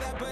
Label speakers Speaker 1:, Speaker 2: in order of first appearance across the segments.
Speaker 1: up, put up.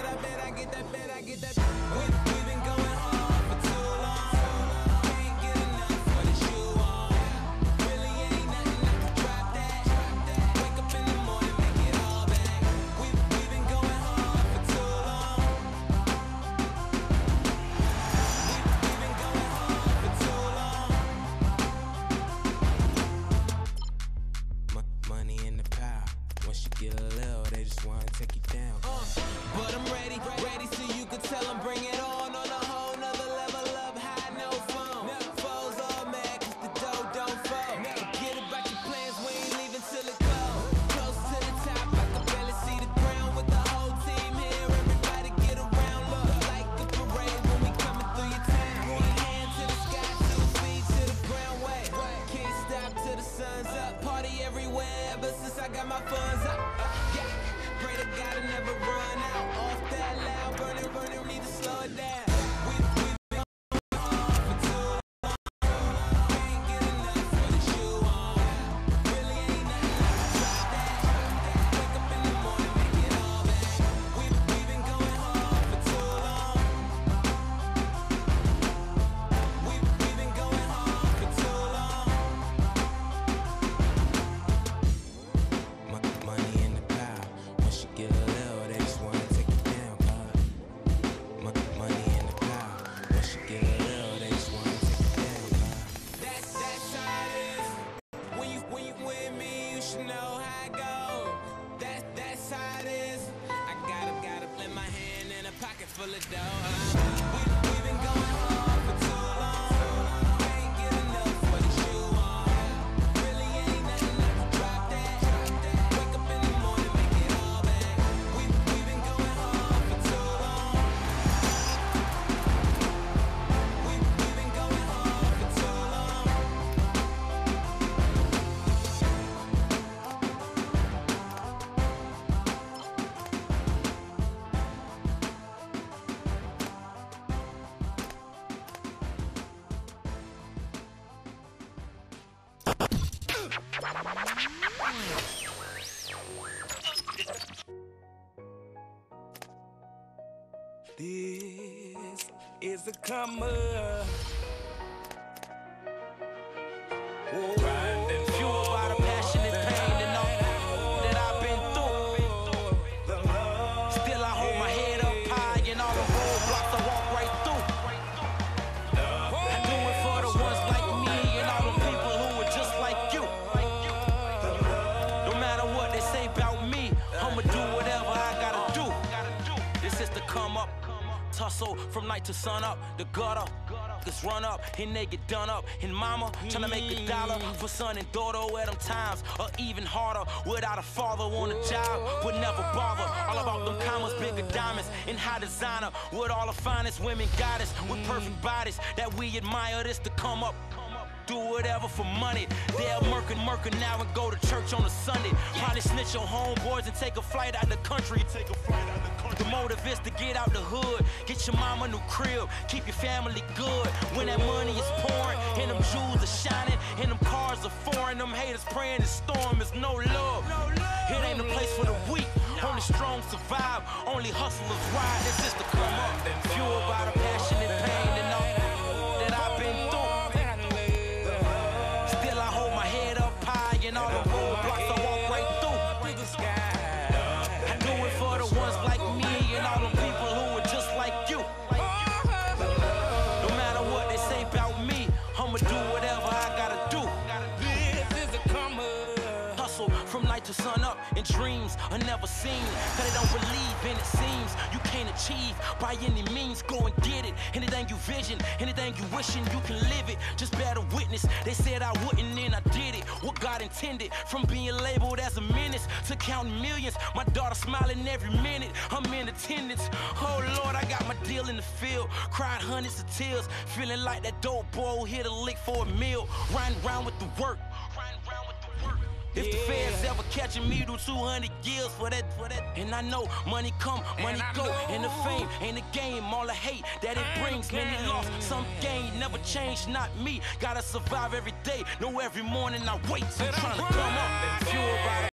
Speaker 1: full it down. This is a come up. Tussle from night to sun up, the gutter. Niggas run up and they get done up. And mama tryna make a dollar for son and daughter at them times. Or even harder, without a father on a job, would never bother. All about them commas, bigger diamonds, and high designer. With all the finest women goddess with perfect bodies that we admire. This to come up. Do whatever for money. They'll murk and murk and now and go to church on a Sunday. Probably snitch your homeboys and take a flight out the country. Take a flight out the country. The motive is to get out the hood. Get your mama a new crib. Keep your family good. When that money is pouring and them jewels are shining and them cars are foreign, them haters praying the storm is no love. It ain't a place for the weak. Only strong survive. Only hustlers ride. This is the come up. Fueled by the passion and pain and all to sun up, and dreams are never seen. Cause they don't believe in it seems you can't achieve by any means. Go and get it. Anything you vision, anything you wishing, you can live it. Just bear the witness. They said I wouldn't, and I did it. What God intended from being labeled as a menace to counting millions. My daughter smiling every minute. I'm in attendance. Oh Lord, I got my deal in the field. Cried hundreds of tears, feeling like that dope boy hit a lick for a meal. Riding around with the work. Around with the. If the feds ever catching me, do 200 years for that, for that. And I know money come, money go, and the fame ain't a game. All the hate that it brings, many lost, some gain. Never change, not me. Gotta survive every day. Know every morning I wait. I'm trying to come up.